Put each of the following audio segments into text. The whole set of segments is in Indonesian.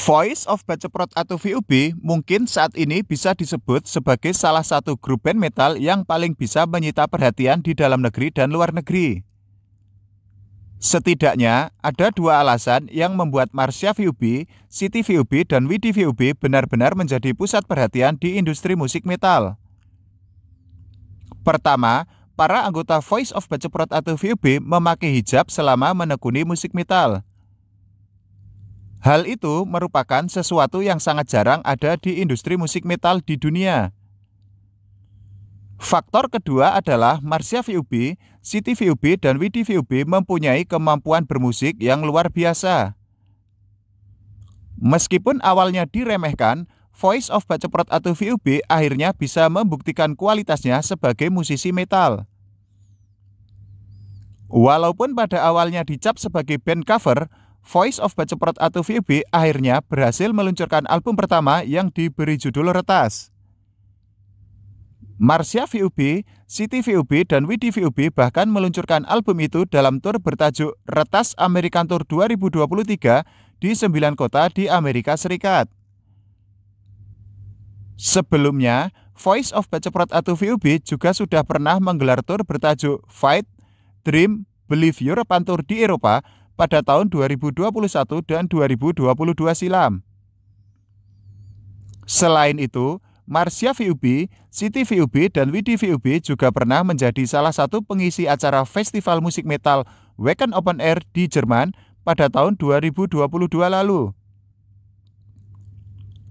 Voice of Baceprot atau VOB mungkin saat ini bisa disebut sebagai salah satu grup band metal yang paling bisa menyita perhatian di dalam negeri dan luar negeri. Setidaknya ada dua alasan yang membuat Marsha VOB, City VOB, dan Widi VOB benar-benar menjadi pusat perhatian di industri musik metal. Pertama, para anggota Voice of Baceprot atau VOB memakai hijab selama menekuni musik metal. Hal itu merupakan sesuatu yang sangat jarang ada di industri musik metal di dunia. Faktor kedua adalah Marsha VUB, City VUB, dan Widi VUB mempunyai kemampuan bermusik yang luar biasa. Meskipun awalnya diremehkan, Voice of Baceprot atau VUB akhirnya bisa membuktikan kualitasnya sebagai musisi metal. Walaupun pada awalnya dicap sebagai band cover, Voice of Baceprot atau VUB akhirnya berhasil meluncurkan album pertama yang diberi judul Retas. Marsha VUB, City VUB, dan Widi VUB bahkan meluncurkan album itu dalam tur bertajuk Retas American Tour 2023 di sembilan kota di Amerika Serikat. Sebelumnya, Voice of Baceprot atau VUB juga sudah pernah menggelar tur bertajuk Fight, Dream, Believe European Tour di Eropa pada tahun 2021 dan 2022 silam. Selain itu, Marsha VUB, City VUB, dan Widi VUB juga pernah menjadi salah satu pengisi acara festival musik metal Wacken Open Air di Jerman pada tahun 2022 lalu.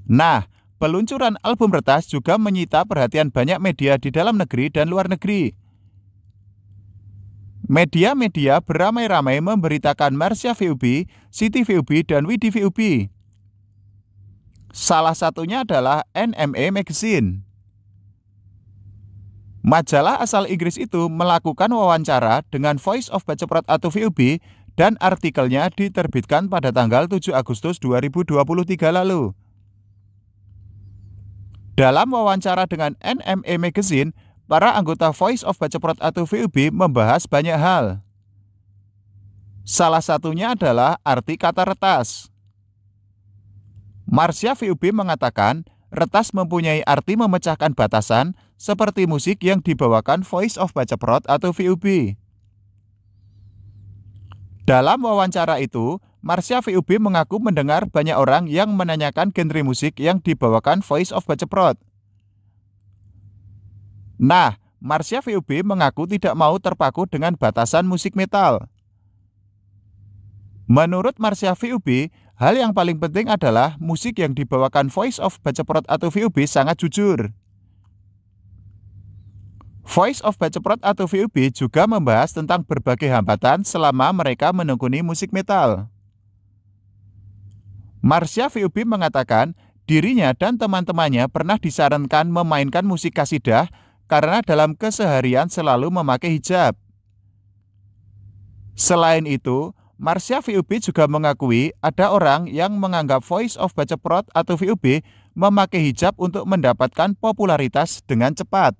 Nah, peluncuran album retas juga menyita perhatian banyak media di dalam negeri dan luar negeri. Media-media beramai-ramai memberitakan Marsha VUB, City VUB, dan Widi VUB. Salah satunya adalah NME Magazine. Majalah asal Inggris itu melakukan wawancara dengan Voice of Baceprot atau VUB dan artikelnya diterbitkan pada tanggal 7 Agustus 2023 lalu. Dalam wawancara dengan NME Magazine, para anggota Voice of Baceprot atau VUB membahas banyak hal. Salah satunya adalah arti kata retas. Marsha VUB mengatakan, retas mempunyai arti memecahkan batasan seperti musik yang dibawakan Voice of Baceprot atau VUB. Dalam wawancara itu, Marsha VUB mengaku mendengar banyak orang yang menanyakan genre musik yang dibawakan Voice of Baceprot. Nah, Marsha VUB mengaku tidak mau terpaku dengan batasan musik metal. Menurut Marsha VUB, hal yang paling penting adalah musik yang dibawakan Voice of Baceprot atau VUB sangat jujur. Voice of Baceprot atau VUB juga membahas tentang berbagai hambatan selama mereka menekuni musik metal. Marsha VUB mengatakan dirinya dan teman-temannya pernah disarankan memainkan musik kasidah karena dalam keseharian selalu memakai hijab. Selain itu, Marsha VUB juga mengakui ada orang yang menganggap Voice of Baceprot atau VUB memakai hijab untuk mendapatkan popularitas dengan cepat.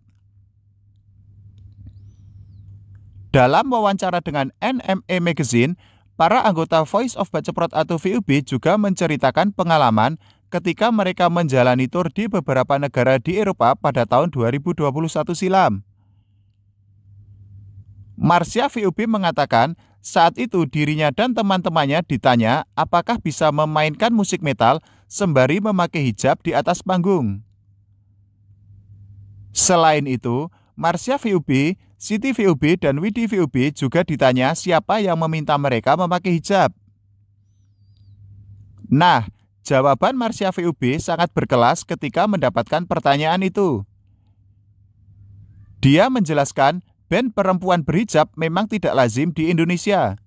Dalam wawancara dengan NME Magazine, para anggota Voice of Baceprot atau VUB juga menceritakan pengalaman ketika mereka menjalani tur di beberapa negara di Eropa pada tahun 2021 silam. Marsha VUB mengatakan saat itu dirinya dan teman-temannya ditanya apakah bisa memainkan musik metal sembari memakai hijab di atas panggung. Selain itu, Marsha VUB, Siti VUB, dan Widi VUB juga ditanya siapa yang meminta mereka memakai hijab. Nah, Jawaban Marsha VUB sangat berkelas ketika mendapatkan pertanyaan itu. Dia menjelaskan band perempuan berhijab memang tidak lazim di Indonesia.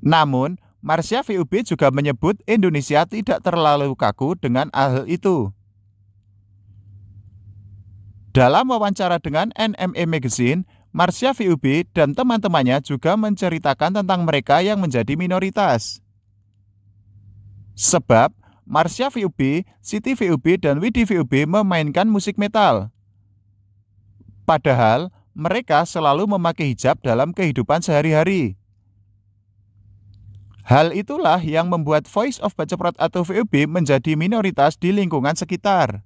Namun, Marsha VUB juga menyebut Indonesia tidak terlalu kaku dengan hal itu. Dalam wawancara dengan NME Magazine, Marsha VUB dan teman-temannya juga menceritakan tentang mereka yang menjadi minoritas. Sebab Marsha VUB, City VUB, dan Widi VUB memainkan musik metal. Padahal mereka selalu memakai hijab dalam kehidupan sehari-hari. Hal itulah yang membuat Voice of Baceprot atau VOB menjadi minoritas di lingkungan sekitar.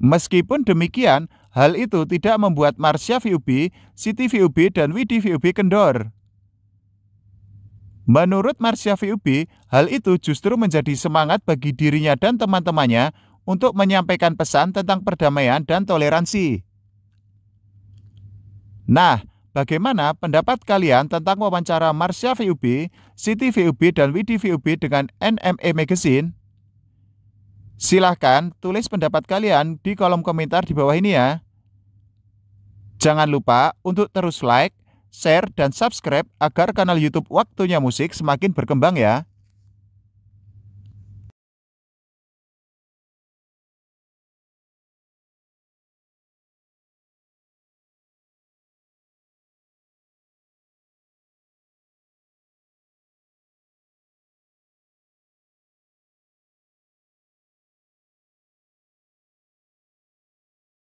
Meskipun demikian, hal itu tidak membuat Marsha VOB, Siti VOB, dan Widi VOB kendor. Menurut Marsha VOB, hal itu justru menjadi semangat bagi dirinya dan teman-temannya untuk menyampaikan pesan tentang perdamaian dan toleransi. Nah, Bagaimana pendapat kalian tentang wawancara Marsha VUB, Siti VUB, dan Widi VUB dengan NME Magazine? Silahkan tulis pendapat kalian di kolom komentar di bawah ini ya. Jangan lupa untuk terus like, share, dan subscribe agar kanal YouTube Waktunya Musik semakin berkembang ya.